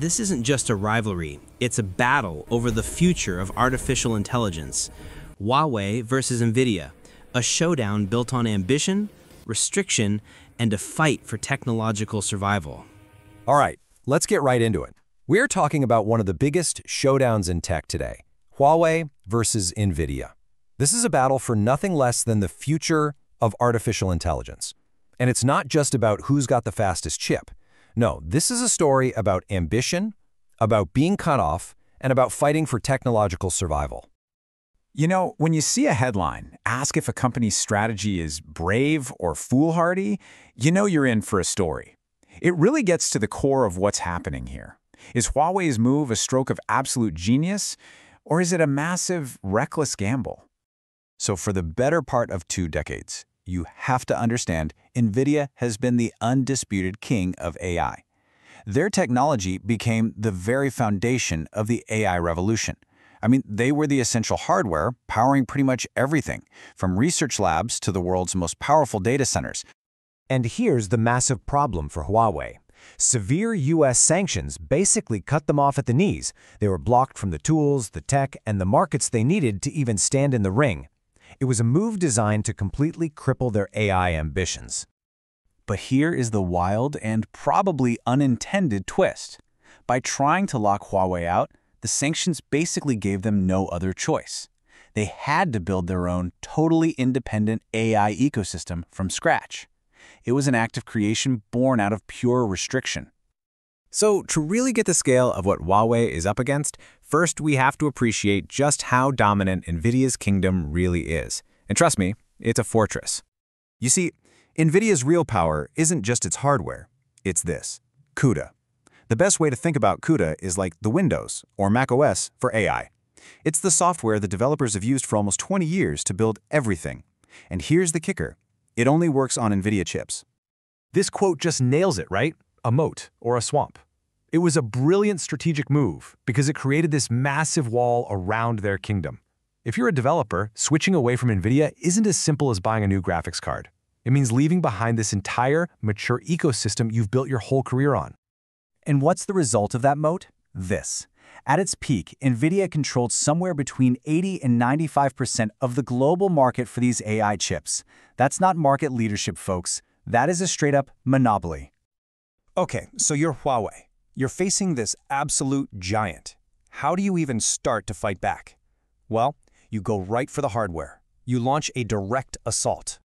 this isn't just a rivalry, it's a battle over the future of artificial intelligence. Huawei versus NVIDIA, a showdown built on ambition, restriction, and a fight for technological survival. All right, let's get right into it. We're talking about one of the biggest showdowns in tech today, Huawei versus NVIDIA. This is a battle for nothing less than the future of artificial intelligence. And it's not just about who's got the fastest chip. No, this is a story about ambition, about being cut off, and about fighting for technological survival. You know, when you see a headline, ask if a company's strategy is brave or foolhardy, you know you're in for a story. It really gets to the core of what's happening here. Is Huawei's move a stroke of absolute genius, or is it a massive, reckless gamble? So for the better part of two decades, you have to understand NVIDIA has been the undisputed king of AI. Their technology became the very foundation of the AI revolution. I mean, they were the essential hardware powering pretty much everything, from research labs to the world's most powerful data centers. And here's the massive problem for Huawei. Severe U.S. sanctions basically cut them off at the knees. They were blocked from the tools, the tech, and the markets they needed to even stand in the ring. It was a move designed to completely cripple their AI ambitions. But here is the wild and probably unintended twist. By trying to lock Huawei out, the sanctions basically gave them no other choice. They had to build their own totally independent AI ecosystem from scratch. It was an act of creation born out of pure restriction. So, to really get the scale of what Huawei is up against, first we have to appreciate just how dominant NVIDIA's kingdom really is. And trust me, it's a fortress. You see, NVIDIA's real power isn't just its hardware, it's this, CUDA. The best way to think about CUDA is like the Windows, or macOS, for AI. It's the software that developers have used for almost 20 years to build everything. And here's the kicker. It only works on NVIDIA chips. This quote just nails it, right? a moat, or a swamp. It was a brilliant strategic move because it created this massive wall around their kingdom. If you're a developer, switching away from NVIDIA isn't as simple as buying a new graphics card. It means leaving behind this entire, mature ecosystem you've built your whole career on. And what's the result of that moat? This. At its peak, NVIDIA controlled somewhere between 80 and 95% of the global market for these AI chips. That's not market leadership, folks. That is a straight-up monopoly. Okay, so you're Huawei. You're facing this absolute giant. How do you even start to fight back? Well, you go right for the hardware. You launch a direct assault.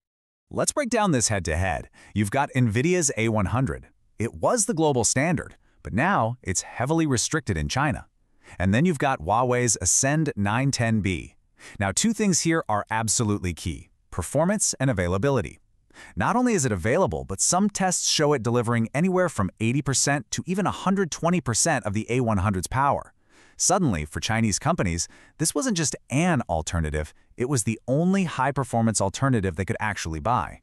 Let's break down this head-to-head. -head. You've got NVIDIA's A100. It was the global standard, but now it's heavily restricted in China. And then you've got Huawei's Ascend 910B. Now, two things here are absolutely key, performance and availability. Not only is it available, but some tests show it delivering anywhere from 80% to even 120% of the A100's power. Suddenly, for Chinese companies, this wasn't just an alternative, it was the only high-performance alternative they could actually buy.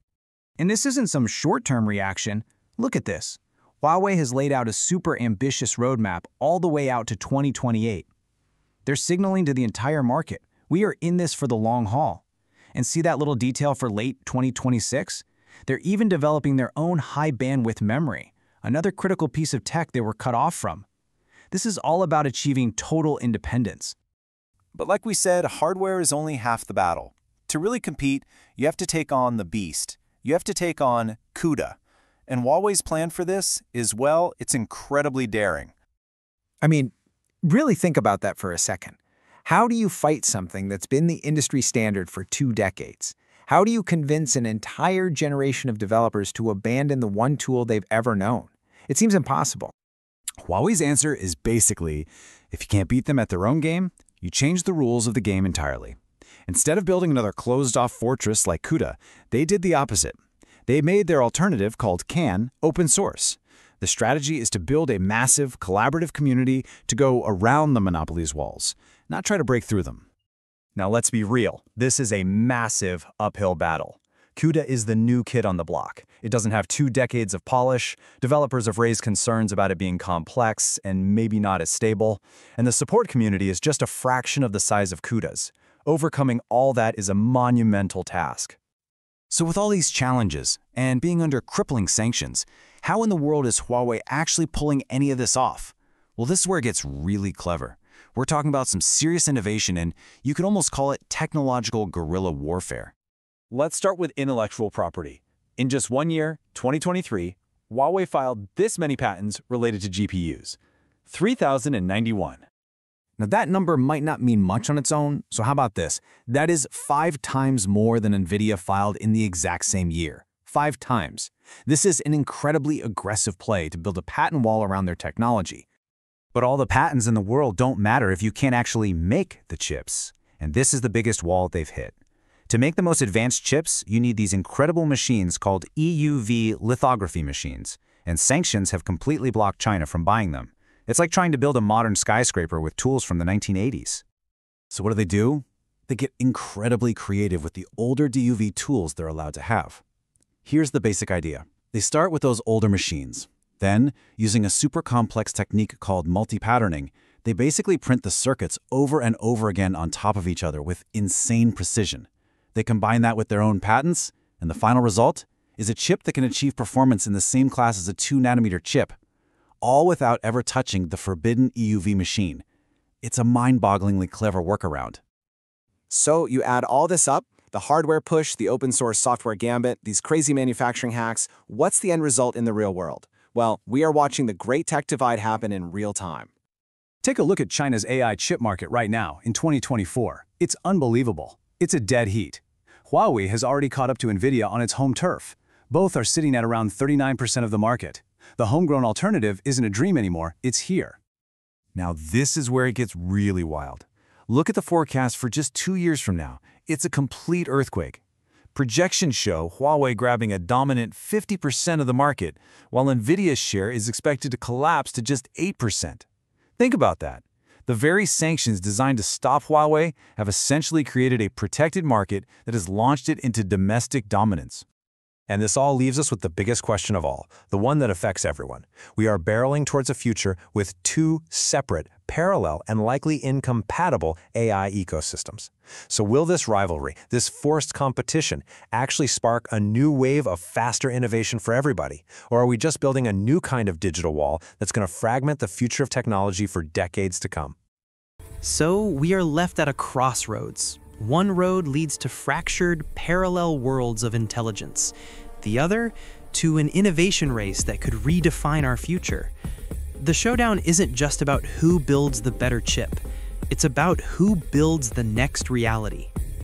And this isn't some short-term reaction. Look at this. Huawei has laid out a super ambitious roadmap all the way out to 2028. They're signaling to the entire market, we are in this for the long haul. And see that little detail for late 2026? They're even developing their own high bandwidth memory, another critical piece of tech they were cut off from. This is all about achieving total independence. But like we said, hardware is only half the battle. To really compete, you have to take on the beast. You have to take on CUDA. And Huawei's plan for this is, well, it's incredibly daring. I mean, really think about that for a second. How do you fight something that's been the industry standard for two decades? How do you convince an entire generation of developers to abandon the one tool they've ever known? It seems impossible. Huawei's answer is basically, if you can't beat them at their own game, you change the rules of the game entirely. Instead of building another closed-off fortress like CUDA, they did the opposite. They made their alternative called CANN open source. The strategy is to build a massive, collaborative community to go around the monopoly's walls, not try to break through them. Now let's be real, this is a massive uphill battle. CUDA is the new kid on the block. It doesn't have two decades of polish, developers have raised concerns about it being complex and maybe not as stable, and the support community is just a fraction of the size of CUDA's. Overcoming all that is a monumental task. So with all these challenges, and being under crippling sanctions, how in the world is Huawei actually pulling any of this off? Well, this is where it gets really clever. We're talking about some serious innovation, and you could almost call it technological guerrilla warfare. Let's start with intellectual property. In just one year, 2023, Huawei filed this many patents related to GPUs 3,091. Now, that number might not mean much on its own, so how about this? That is five times more than NVIDIA filed in the exact same year. Five times. This is an incredibly aggressive play to build a patent wall around their technology. But all the patents in the world don't matter if you can't actually make the chips. And this is the biggest wall they've hit. To make the most advanced chips, you need these incredible machines called EUV lithography machines, and sanctions have completely blocked China from buying them. It's like trying to build a modern skyscraper with tools from the 1980s. So what do they do? They get incredibly creative with the older DUV tools they're allowed to have. Here's the basic idea. They start with those older machines. Then, using a super complex technique called multi-patterning, they basically print the circuits over and over again on top of each other with insane precision. They combine that with their own patents, and the final result is a chip that can achieve performance in the same class as a 2-nanometer chip, all without ever touching the forbidden EUV machine. It's a mind-bogglingly clever workaround. So you add all this up, the hardware push, the open source software gambit, these crazy manufacturing hacks, what's the end result in the real world? Well, we are watching the great tech divide happen in real time. Take a look at China's AI chip market right now, in 2024. It's unbelievable. It's a dead heat. Huawei has already caught up to NVIDIA on its home turf. Both are sitting at around 39% of the market. The homegrown alternative isn't a dream anymore, it's here. Now this is where it gets really wild. Look at the forecast for just two years from now. It's a complete earthquake. Projections show Huawei grabbing a dominant 50% of the market, while NVIDIA's share is expected to collapse to just 8%. Think about that. The very sanctions designed to stop Huawei have essentially created a protected market that has launched it into domestic dominance. And this all leaves us with the biggest question of all, the one that affects everyone. We are barreling towards a future with two separate, parallel, and likely incompatible AI ecosystems. So will this rivalry, this forced competition, actually spark a new wave of faster innovation for everybody? Or are we just building a new kind of digital wall that's going to fragment the future of technology for decades to come? So we are left at a crossroads. One road leads to fractured, parallel worlds of intelligence. The other, to an innovation race that could redefine our future. The showdown isn't just about who builds the better chip. It's about who builds the next reality.